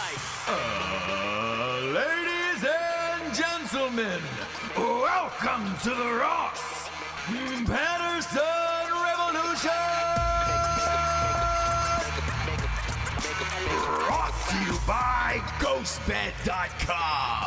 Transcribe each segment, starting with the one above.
website. Uh, ladies and gentlemen, welcome to the Ross Patterson Revolution! Brought to you by GhostBed.com.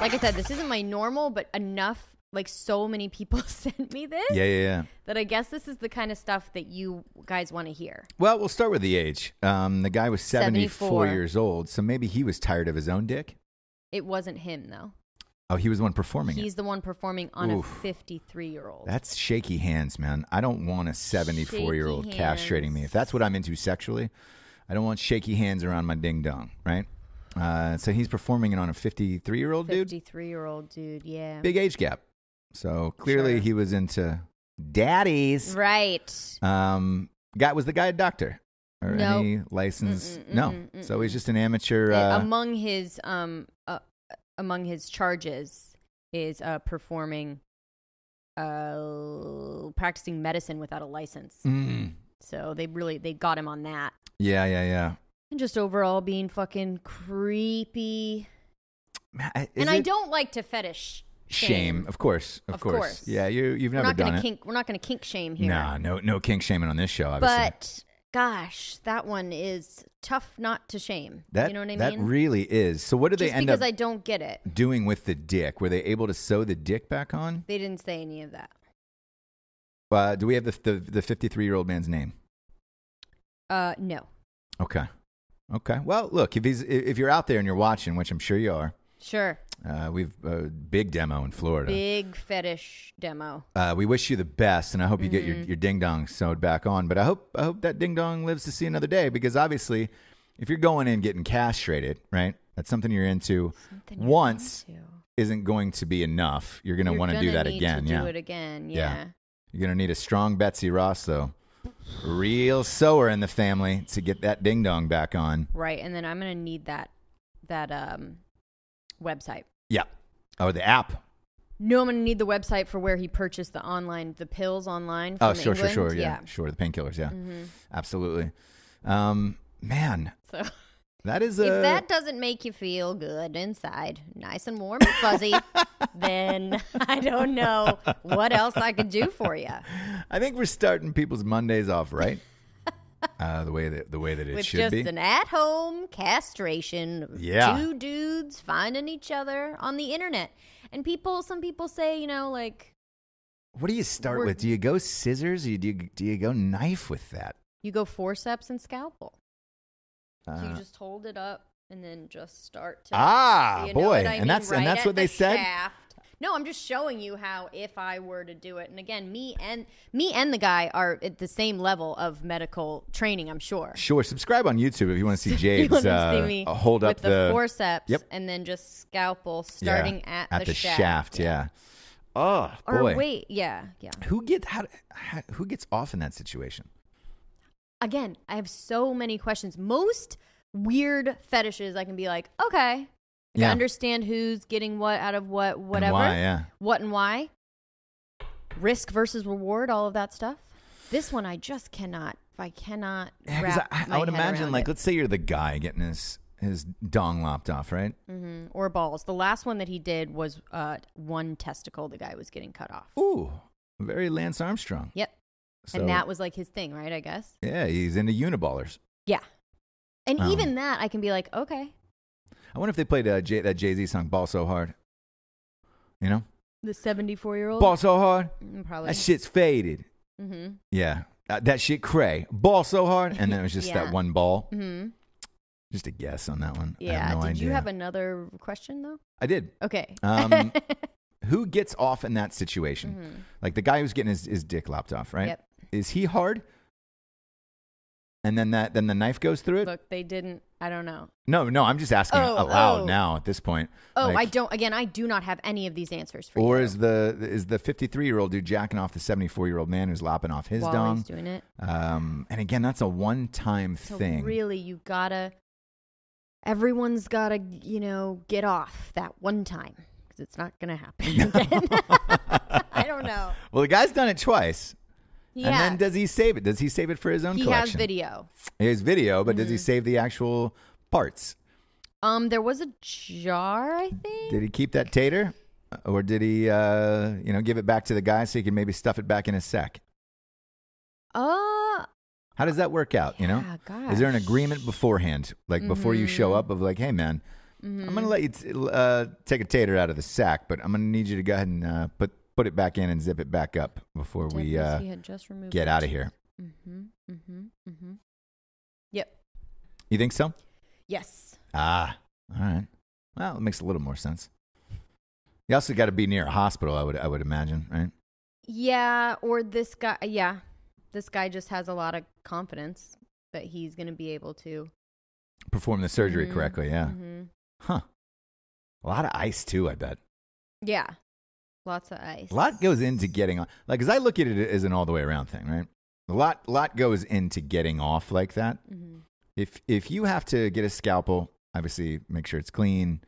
Like I said, this isn't my normal, but enough. Like so many people sent me this Yeah, yeah, yeah. that I guess this is the kind of stuff that you guys want to hear. Well, we'll start with the age. Um, the guy was 74, 74. years old, so maybe he was tired of his own dick. It wasn't him though. Oh, he was the one performing He's it. the one performing on Oof. a 53 year old. That's shaky hands, man. I don't want a 74 year old Shaky castrating me. If that's what I'm into sexually, I don't want shaky hands around my ding dong, right? Uh, so he's performing it on a 53 year old dude. 53 year old dude. Yeah. Big age gap. So clearly Sure. he was into daddies. Right. Um, guy was the guy a doctor or Nope. any license? Mm-mm, no. mm-mm, So he's just an amateur. Uh, Uh, among his um uh, among his charges is uh performing uh practicing medicine without a license. mm, So they really they got him on that. yeah, yeah, yeah. And just overall being fucking creepy. Is and I don't like to fetish shame. Of course, of, Of course. course. Yeah, you you've We're never not done gonna it. kink we're not gonna kink shame here. Nah, no, no kink shaming on this show. Obviously, But gosh, that one is tough not to shame. that you know what I that mean? really is. So, what did Just they end because up I don't get it. doing with the dick? Were they able to sew the dick back on? They didn't say any of that. Uh, do we have the the the fifty three year old man's name? Uh no. Okay, okay. Well, look, if he's if you're out there and you're watching, which I'm sure you are, Sure. uh, we've a big demo in Florida. Big fetish demo. Uh, we wish you the best, and I hope you get your, Mm-hmm. your ding dong sewed back on. But I hope I hope that ding dong lives to see another day because obviously, if you're going in getting castrated, right, that's something you're into. Something you're once into. isn't going to be enough. You're going to want to do that again. To yeah, Do it again. Yeah. Yeah. you're going to need a strong Betsy Ross though, real sewer in the family to get that ding dong back on. Right. And then I'm gonna need that that um website. Yeah. Oh, the app. No, I'm gonna need the website for where he purchased the online the pills online. From Oh, sure, England. sure, sure. Yeah, sure. The painkillers. Yeah, Mhm. absolutely. Um, man, So that is a. if that doesn't make you feel good inside, nice and warm and fuzzy, then I don't know what else I could do for you. I think we're starting people's Mondays off right. uh, the way that the way that it With should just be. an at-home castration Yeah. two dudes finding each other on the internet. And people, some people say, you know, like what do you start with? Do you go scissors? Or do you do you go knife with that? you go forceps and scalpel. So you Uh, just hold it up and then just start to. ah, you know boy, and mean? that's Right and that's at what they said. shaft. No, I'm just showing you how if I were to do it, and again, me and me and the guy are at the same level of medical training. I'm sure. Sure, subscribe on YouTube if you want to see Jade's uh, see hold with up the, forceps, Yep. and then just scalpel Yeah, starting at, the, shaft. shaft. Yeah. Oh Or boy, wait, yeah, yeah. who gets how, how who gets off in that situation? Again, I have so many questions. Most weird fetishes, I can be like, okay, I Yeah. understand who's getting what out of what, And whatever. why? Yeah. what and why, risk versus reward, all of that stuff. This one I just cannot. I cannot Yeah, I, I would imagine, like, it. let's say you're the guy getting his his dong lopped off, right? Mhm. or balls. The last one that he did was uh, one testicle. The guy was getting cut off. Ooh, very Lance Armstrong. Yep, So, and that was like his thing, right? I guess. yeah, he's into uniballers. Yeah, and Um, even that, I can be like, okay, I wonder if they played uh, J- that Jay Z song "Ball So Hard." You know, the seventy-four-year-old ball so hard, Mm, probably. that shit's faded. mm-hmm. Yeah, uh, that shit cray. Ball so hard, and then it was just Yeah. that one ball. Mm-hmm. Just a guess on that one. I Yeah. have no Did idea. you have another question though? I did. Okay. Um, Who gets off in that situation? Mhm. Like the guy who's getting his, his dick lopped off, right? Yep. Is he hard? And then that then the knife goes through it? Look, they didn't. I don't know. No, no, I'm just asking Oh, aloud oh. now at this point. Oh, Like, I don't. Again, I do not have any of these answers for Or you. is the is the 53 year old dude jacking off the 74 year old man who's lopping off his while dong? he's doing it. Um, and again, that's a one time So thing. really, you gotta. Everyone's gotta, you know, get off that one time because it's not gonna happen again. I don't know. Well, the guy's done it twice. Yeah, And then does he save it? Does he save it for his own he collection? has video. He has video, but does Mm-hmm. he save the actual parts? Um, there was a jar, I think. Did he keep that tater, or did he, uh, you know, give it back to the guy so he can maybe stuff it back in his sack? Uh, How does that work out? You know, yeah, is there an agreement beforehand, like before you show Mm-hmm. up, of like, hey man, I'm gonna let you t- uh, take a tater out of the sack, but I'm gonna need you to go ahead and uh, put put it back in and zip it back up before we uh, had just removed get out of here. Mm-hmm. Mm-hmm. Mm-hmm. Yep. You think so? Yes. Ah, all right. Well, it makes a little more sense. You also got to be near a hospital, I would I would imagine, right? Yeah, or this guy. Yeah, this guy just has a lot of confidence that he's going to be able to. Perform the surgery Mhm. correctly, yeah. Mhm. Huh. A lot of ice too, I bet. Yeah. Lots of ice. A lot goes into getting on. Like, as I look at it as an all the way around thing, right? A lot, lot goes into getting off like that. Mhm. If if you have to get a scalpel, obviously make sure it's clean,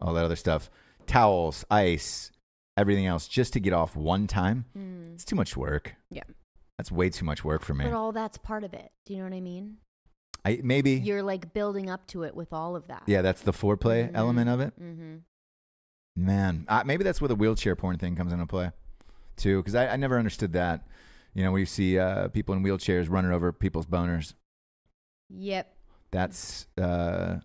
all that other stuff, towels, ice, everything else, just to get off one time, Mm. it's too much work. Yeah. That's way too much work for me. But all that's part of it. Do you know what I mean? I maybe You're like building up to it with all of that. yeah, that's the foreplay Mhm. element of it. Mm-hmm. Man, uh, maybe that's where the wheelchair porn thing comes into play, too. Because I, I never understood that. You know, we see uh, people in wheelchairs running over people's boners. Yep. That's uh,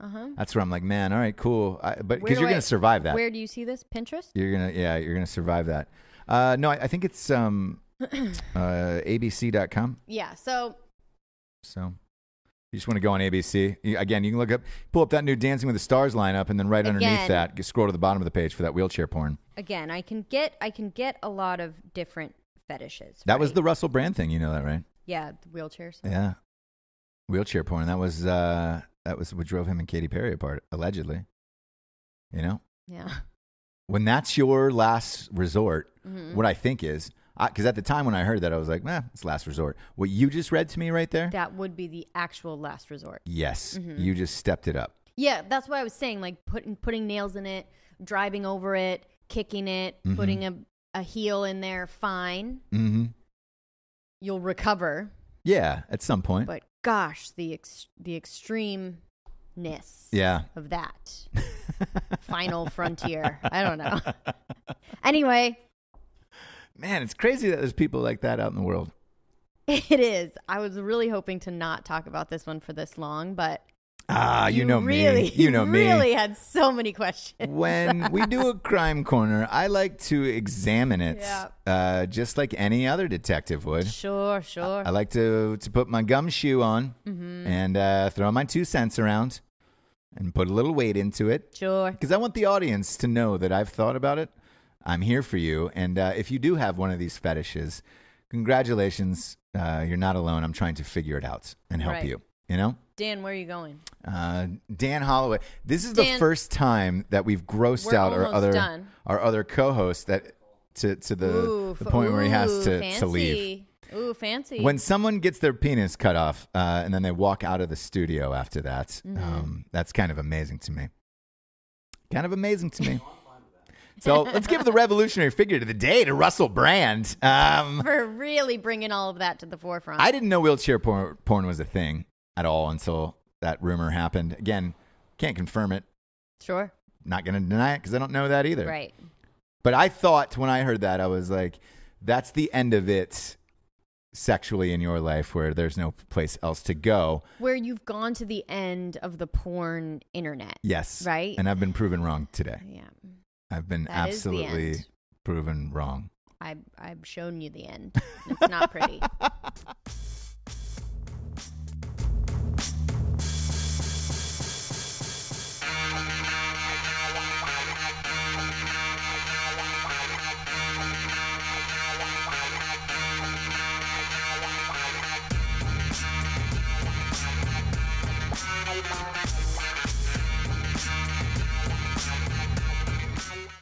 Uh huh. that's where I'm like, man, all right, cool. I, but because you're I- gonna survive that. Where do you see this? Pinterest? You're gonna yeah, you're gonna survive that. Uh, no, I, I think it's um, uh, abc.com. Yeah. So So you just want to go on ABC. You, again, you can look up, pull up that new Dancing with the Stars lineup, and then right underneath that, get- scroll to the bottom of the page for that wheelchair porn. again, I can get I can get a lot of different fetishes. That was right? the Russell Brand thing. You know that, right? yeah the wheelchairs. Yeah. Wheelchair porn. That was uh that was what drove him and Katy Perry apart, allegedly. You know? Yeah. When that's your last resort, Mhm. what I think is because at the time when I heard that, I was like, "Eh, it's last resort." What you just read to me right there, That would be the actual last resort. yes, Mhm. you just stepped it up. Yeah, that's what I was saying. Like putting putting nails in it, driving over it, kicking it, Mhm. putting a a heel in there. Fine, hmm you'll recover. Yeah, at some point. But gosh, the ex- the extremeness yeah. of that final frontier. I don't know. Anyway, Man, it's crazy that there's people like that out in the world. it is. I was really hoping to not talk about this one for this long, but Ah, you, know really, me. You know me. Really had so many questions. when we do a crime corner, I like to examine it, Yeah. uh, just like any other detective would. Sure, sure. I like to to put my gumshoe on Mm-hmm. and uh, throw my two cents around and put a little weight into it sure. because I want the audience to know that I've thought about it. I'm here for you, and uh, if you do have one of these fetishes, congratulations. Uh, you're not alone. I'm trying to figure it out and help Right. you. You know. Dan, where are you going? Uh, Dan Holloway. This is the first time that we've grossed out our other done. our other co-host that to to the Ooh, the point where he has to, fancy. to leave. Ooh, fancy. When someone gets their penis cut off uh, and then they walk out of the studio after that, Mm-hmm. um, that's kind of amazing to me. Kind of amazing to me. so let's give the revolutionary figure to the day to Russell Brand. Um, for really bringing all of that to the forefront. I didn't know wheelchair porn, porn was a thing at all until that rumor happened. Again, can't confirm it. sure. Not going to deny it because I don't know that either. Right. But I thought when I heard that, I was like, that's the end of it sexually in your life where there's no place else to go. Where you've gone to the end of the porn internet. Yes. Right? And I've been proven wrong today. Yeah. I've been That absolutely proven wrong. I I've shown you the end. It's not pretty.